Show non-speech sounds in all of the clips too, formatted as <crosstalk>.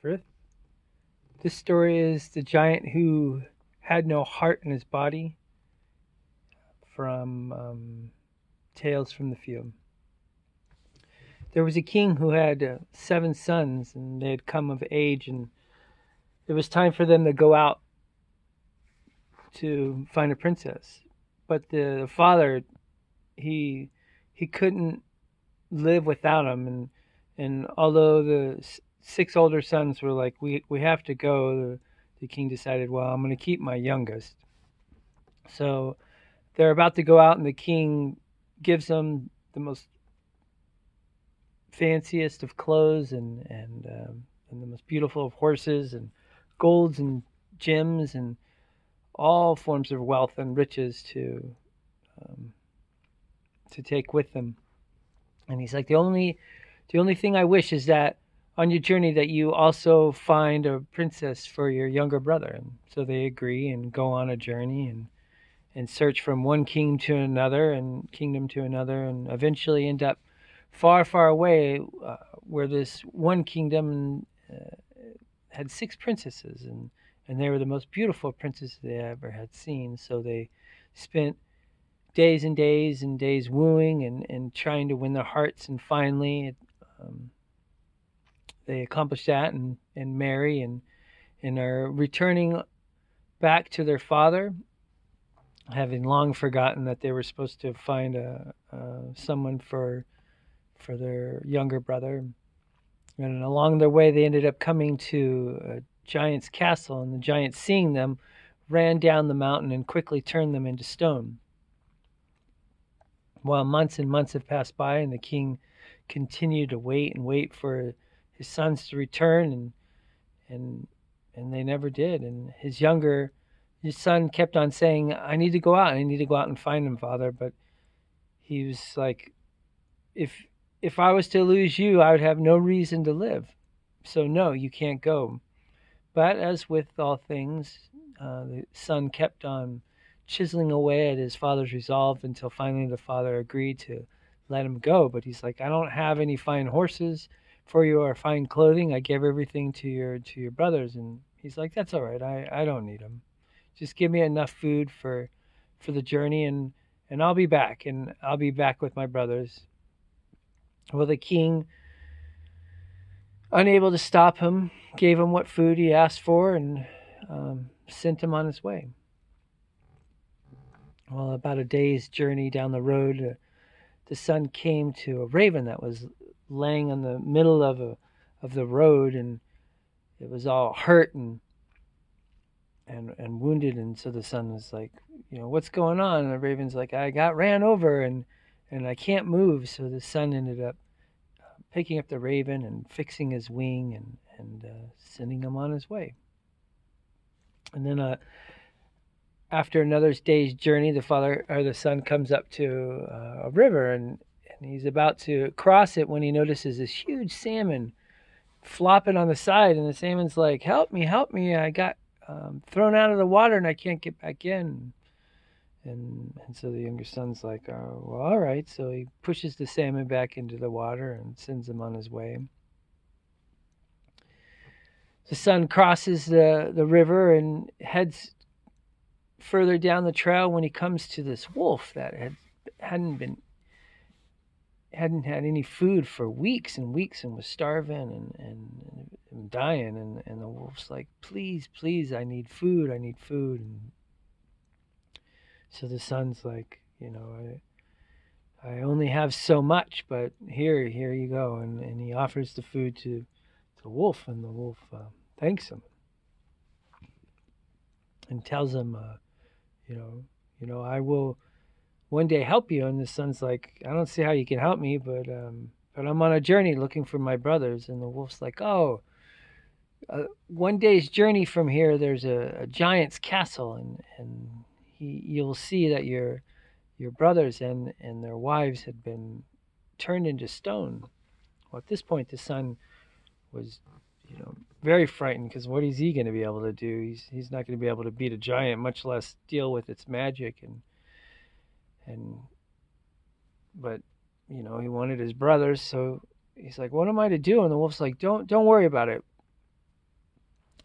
Frith. This story is the giant who had no heart in his body from um, Tales from the Field. There was a king who had uh, seven sons, and they had come of age, and it was time for them to go out to find a princess. But the, the father, he he couldn't live without him, and and although the six older sons were like, "We we have to go," the, the king decided, "Well, I'm going to keep my youngest." So they're about to go out, and the king gives them the most fanciest of clothes and and um, and the most beautiful of horses and golds and gems and all forms of wealth and riches to um, to take with them. And he's like, the only the only thing I wish is that on your journey that you also find a princess for your younger brother. And so they agree and go on a journey and and search from one king to another and kingdom to another and eventually end up far, far away uh, where this one kingdom uh, had six princesses and and they were the most beautiful princesses they ever had seen. So they spent days and days and days wooing and, and trying to win their hearts. And finally, um, they accomplished that and, and marry and, and are returning back to their father, having long forgotten that they were supposed to find a, someone for for their younger brother. And along their way, they ended up coming to a giant's castle, and the giant, seeing them, ran down the mountain and quickly turned them into stone. While months and months have passed by, and the king continued to wait and wait for his sons to return, and and and they never did. And his younger, his son kept on saying, "I need to go out. I need to go out and find him, father." But he was like, "If if I was to lose you, I would have no reason to live. So no, you can't go." But as with all things, uh, the son kept on chiseling away at his father's resolve until finally the father agreed to let him go. But he's like, I don't have any fine horses for you or fine clothing. I gave everything to your to your brothers, and he's like, that's all right. I I don't need them. Just give me enough food for for the journey, and and I'll be back, and I'll be back with my brothers. Well, the king, unable to stop him, gave him what food he asked for, and um, sent him on his way. Well, about a day's journey down the road, uh, the son came to a raven that was laying in the middle of a of the road, and it was all hurt and and and wounded. And so the son was like, you know, what's going on? And the raven's like, I got ran over and and I can't move. So the son ended up uh, picking up the raven and fixing his wing and and uh, sending him on his way. And then uh, after another day's journey, the father or the son comes up to uh, a river and, and he's about to cross it when he notices this huge salmon flopping on the side. And the salmon's like, Help me, help me. I got um, thrown out of the water and I can't get back in. And, and so the younger son's like, oh, Well, all right. So he pushes the salmon back into the water and sends him on his way. The son crosses the, the river and heads further down the trail when he comes to this wolf that had hadn't been hadn't had any food for weeks and weeks and was starving and, and, and dying. And, and the wolf's like please please i need food i need food. And so the son's like you know i i only have so much but here here you go. And, and he offers the food to the wolf and the wolf uh, thanks him and tells him uh, you know, you know, I will one day help you. And the son's like, I don't see how you can help me, but um, but I'm on a journey looking for my brothers. And the wolf's like, oh, uh, one day's journey from here, there's a, a giant's castle, and and he, you'll see that your your brothers and and their wives had been turned into stone. Well, at this point, the son was, you know, very frightened because what is he going to be able to do? He's he's not going to be able to beat a giant, much less deal with its magic and and but you know he wanted his brothers, so he's like, "What am I to do?" And the wolf's like, "Don't don't worry about it.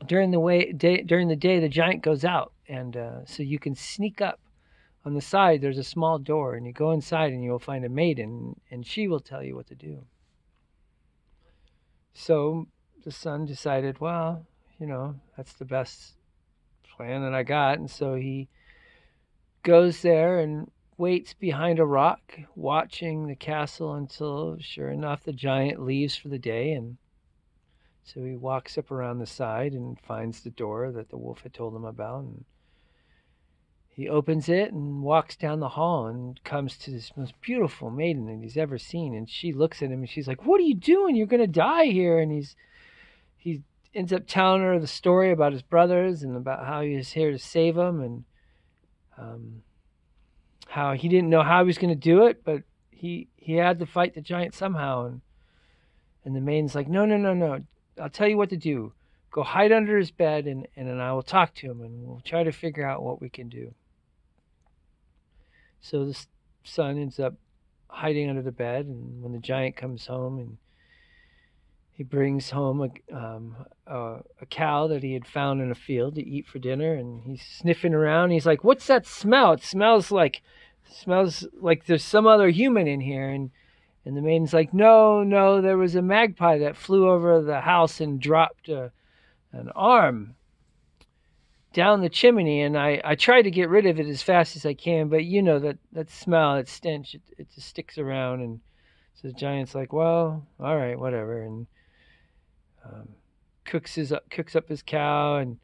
during the way day, during the day the giant goes out and uh, so you can sneak up on the side there's a small door and you go inside and you'll find a maiden and she will tell you what to do so the son decided well you know that's the best plan that i got and so he goes there and waits behind a rock watching the castle until sure enough the giant leaves for the day and so he walks up around the side and finds the door that the wolf had told him about. And he opens it and walks down the hall and comes to this most beautiful maiden that he's ever seen. And she looks at him and she's like, What are you doing? You're going to die here. And he's, he ends up telling her the story about his brothers and about how he was here to save them and um, how he didn't know how he was going to do it, but he, he had to fight the giant somehow. And, and the maiden's like, No, no, no, no. I'll tell you what to do. Go hide under his bed, and, and then I will talk to him, and we'll try to figure out what we can do. So the son ends up hiding under the bed, and when the giant comes home, and he brings home a, um, a, a cow that he had found in a field to eat for dinner, and he's sniffing around. He's like, "What's that smell? It smells like smells like there's some other human in here." And and the maiden's like, no, no, there was a magpie that flew over the house and dropped a, an arm down the chimney. And I, I tried to get rid of it as fast as I can, but you know, that, that smell, that stench, it, it just sticks around. And so the giant's like, well, all right, whatever. And um, cooks, his, cooks up his cow and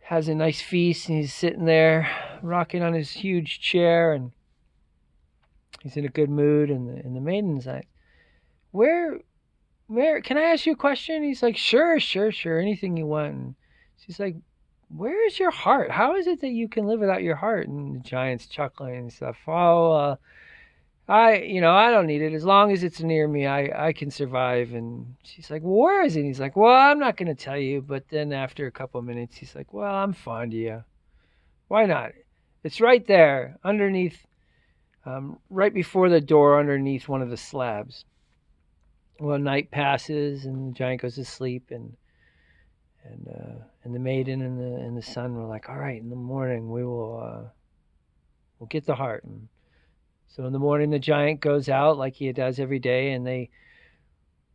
has a nice feast. And he's sitting there rocking on his huge chair and he's in a good mood, and the and the maiden's like, "Where, where? Can I ask you a question?" He's like, "Sure, sure, sure, anything you want." And she's like, "Where is your heart? How is it that you can live without your heart?" And the giant's chuckling and stuff. Oh, uh, I, you know, I don't need it as long as it's near me. I, I can survive. And she's like, well, "Where is it?" And he's like, "Well, I'm not going to tell you." But then after a couple of minutes, he's like, "Well, I'm fond of you. Why not? It's right there underneath." um, right before the door underneath one of the slabs. Well, night passes and the giant goes to sleep, and and uh, and the maiden and the and the son were like, "All right, in the morning we will uh, we'll get the heart." And so in the morning, the giant goes out like he does every day, and they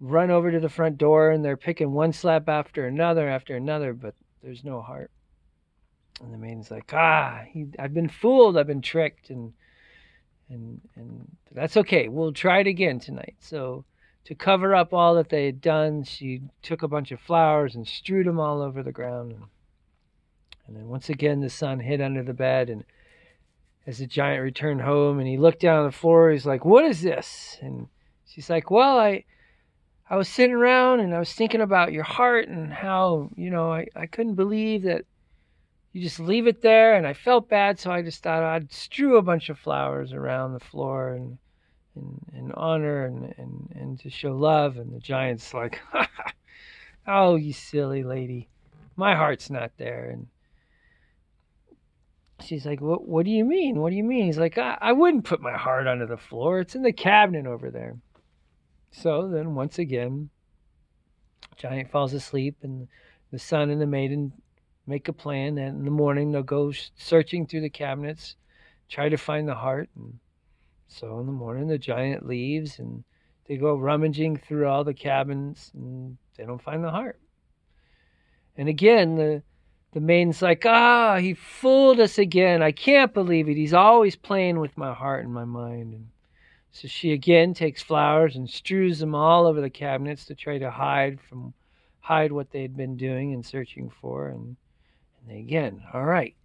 run over to the front door, and they're picking one slap after another after another, but there's no heart. And the maiden's like, "Ah, he, I've been fooled, I've been tricked," and and and that's okay. We'll try it again tonight. So to cover up all that they had done, she took a bunch of flowers and strewed them all over the ground. And, and then once again, the son hid under the bed. And as the giant returned home, and he looked down on the floor, he's like, "What is this?" And she's like, "Well, I." I was sitting around and I was thinking about your heart and how, you know, I, I couldn't believe that you just leave it there and i felt bad so i just thought i'd strew a bunch of flowers around the floor and in, in honor and, and, and to show love and the giant's like <laughs> oh you silly lady my heart's not there and she's like what, what do you mean what do you mean he's like I, I wouldn't put my heart under the floor it's in the cabinet over there so then once again giant falls asleep and the son and the maiden make a plan, and in the morning they'll go searching through the cabinets, try to find the heart. And so in the morning the giant leaves, and they go rummaging through all the cabins, and they don't find the heart. And again, the the maiden's like, ah, he fooled us again. I can't believe it. He's always playing with my heart and my mind. And so she again takes flowers and strews them all over the cabinets to try to hide from hide what they had been doing and searching for. And and again, all right,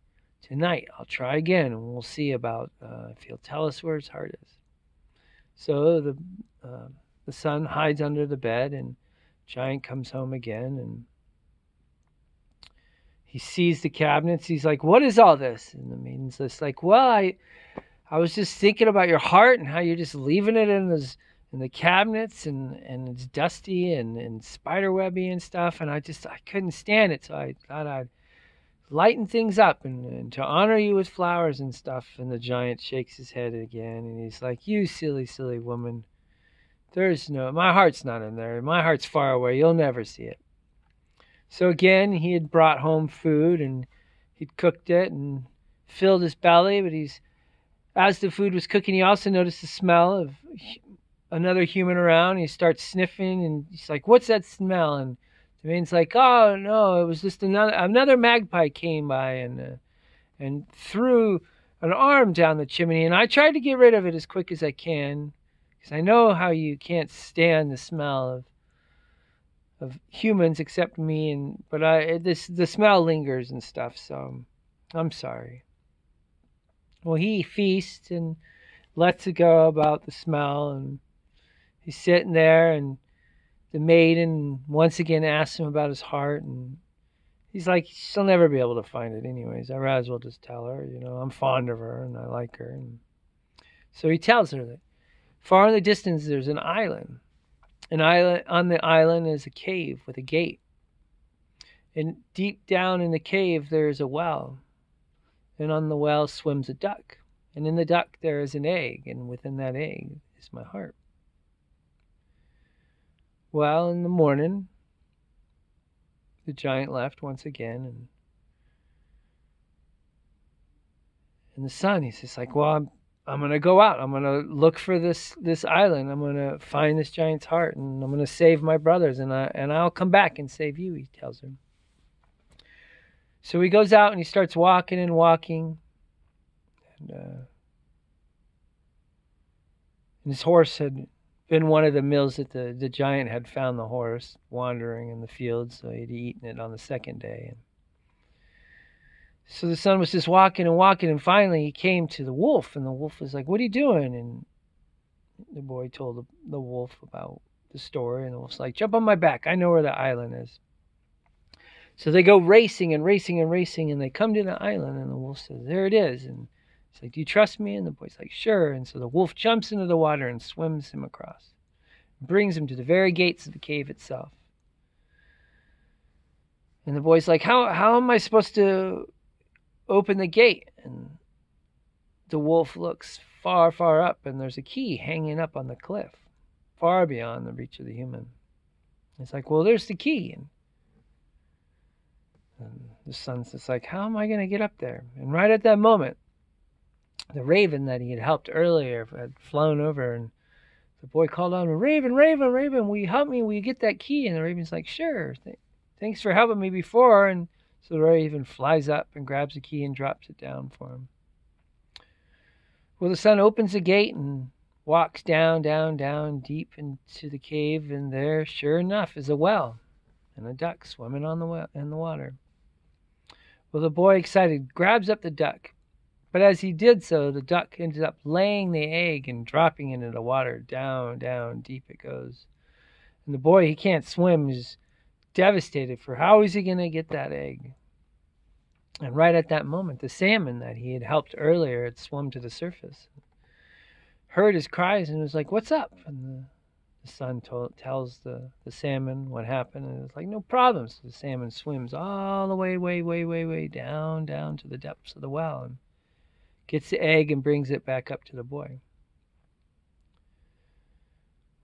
tonight I'll try again and we'll see about uh, if he'll tell us where his heart is. So the uh, the son hides under the bed and Giant comes home again and he sees the cabinets. He's like, "What is all this?" And the maiden's just like, "Well, I I was just thinking about your heart and how you're just leaving it in this." in the cabinets and, and it's dusty and, and spiderwebby and stuff and I just I couldn't stand it so I thought I'd lighten things up and, and, to honor you with flowers and stuff. And the giant shakes his head again and he's like, You silly, silly woman. There's no, my heart's not in there. My heart's far away. You'll never see it. So again, he had brought home food and he'd cooked it and filled his belly, but he's as the food was cooking, he also noticed the smell of another human around. He starts sniffing and he's like, "What's that smell?" And the man's like, "Oh no, it was just another another magpie came by and uh, and threw an arm down the chimney, and I tried to get rid of it as quick as I can because I know how you can't stand the smell of of humans except me and but I this the smell lingers and stuff so I'm sorry. Well, he feasts and lets it go about the smell and he's sitting there and the maiden once again asks him about his heart and he's like she'll never be able to find it anyways. I might as well just tell her, you know, I'm fond of her and I like her and so he tells her that far in the distance there's an island an island on the island is a cave with a gate. And deep down in the cave there is a well. And on the well swims a duck. And in the duck there is an egg, and within that egg is my heart. Well, in the morning, the giant left once again, and and the son, he's just like, well, I'm I'm gonna go out. I'm gonna look for this this island. I'm gonna find this giant's heart, and I'm gonna save my brothers, and I and I'll come back and save you. He tells him. So he goes out and he starts walking and walking, and, uh, and his horse had been one of the mills that the the giant had found the horse wandering in the fields, so he'd eaten it on the second day. And, so the son was just walking and walking, and finally he came to the wolf, and the wolf was like, "What are you doing?" And the boy told the, wolf about the story, and the wolf's like, "Jump on my back. I know where the island is." So they go racing and racing and racing, and they come to the island, and the wolf says, "There it is." And he's like, "Do you trust me?" And the boy's like, "Sure." And so the wolf jumps into the water and swims him across, brings him to the very gates of the cave itself. And the boy's like, "How how am I supposed to open the gate and the wolf looks far, far up, and there's a key hanging up on the cliff, far beyond the reach of the human. It's like, well, there's the key. And, and the son's just like, how am I going to get up there? And right at that moment, the raven that he had helped earlier had flown over, and the boy called on Raven, Raven, Raven, will you help me? Will you get that key? And the raven's like, sure. Thanks for helping me before. And so the raven flies up and grabs the key and drops it down for him. Well, the son opens the gate and walks down, down, down deep into the cave, and there, sure enough, is a well and a duck swimming on the well in the water. Well, the boy, excited, grabs up the duck, but as he did so, the duck ended up laying the egg and dropping into the water. Down, down, deep it goes. And the boy, he can't swim, is devastated for how is he going to get that egg. And right at that moment, the salmon that he had helped earlier had swum to the surface, heard his cries, and was like, What's up? And the, the son told, tells the, the salmon what happened, and it's like, No problem. So the salmon swims all the way, way, way, way, way down, down to the depths of the well and gets the egg and brings it back up to the boy.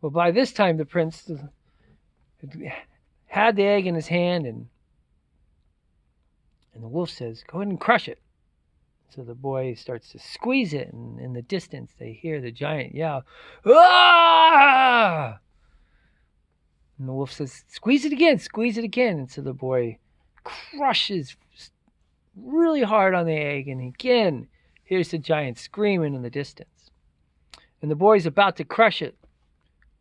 Well, by this time, the prince had the egg in his hand and and the wolf says, Go ahead and crush it. So the boy starts to squeeze it, and in the distance they hear the giant yell, Ah! And the wolf says, Squeeze it again, squeeze it again. And so the boy crushes really hard on the egg, and again hears the giant screaming in the distance. And the boy's about to crush it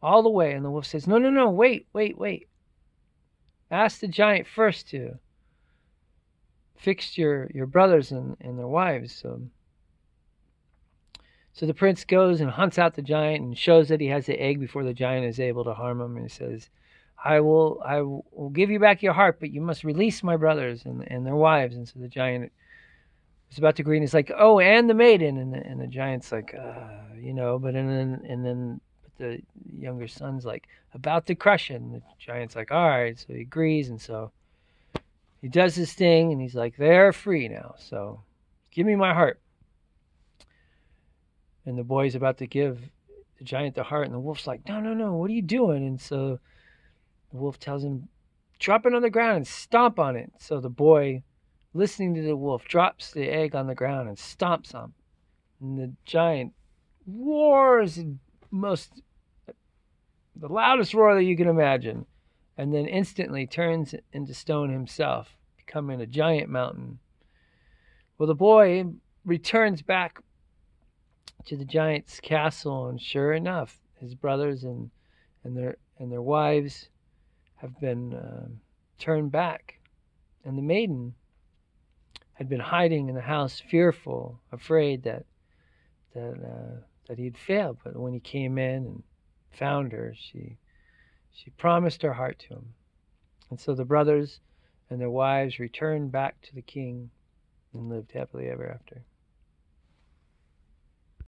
all the way, and the wolf says, No, no, no, wait, wait, wait. Ask the giant first to fix your, your brothers and, and their wives. So, so the prince goes and hunts out the giant and shows that he has the egg before the giant is able to harm him. And he says, I will I will give you back your heart, but you must release my brothers and, and their wives. And so the giant was about to agree, and he's like, "Oh, and the maiden." And the, and the giant's like, uh, you know, but and then and then the younger son's like about to crush it, and the giant's like, "All right," so he agrees, and so he does his thing and he's like, they're free now. So give me my heart. And the boy's about to give the giant the heart, and the wolf's like, no, no, no, what are you doing? And so the wolf tells him, drop it on the ground and stomp on it. So the boy, listening to the wolf, drops the egg on the ground and stomps on it. And the giant roars most the loudest roar that you can imagine, and then instantly turns into stone himself, becoming a giant mountain. Well, the boy returns back to the giant's castle, and sure enough, his brothers and and their and their wives have been uh, turned back, and the maiden had been hiding in the house, fearful, afraid that that uh, that he'd failed. But when he came in and found her, she she promised her heart to him, and so the brothers and their wives returned back to the king and lived happily ever after.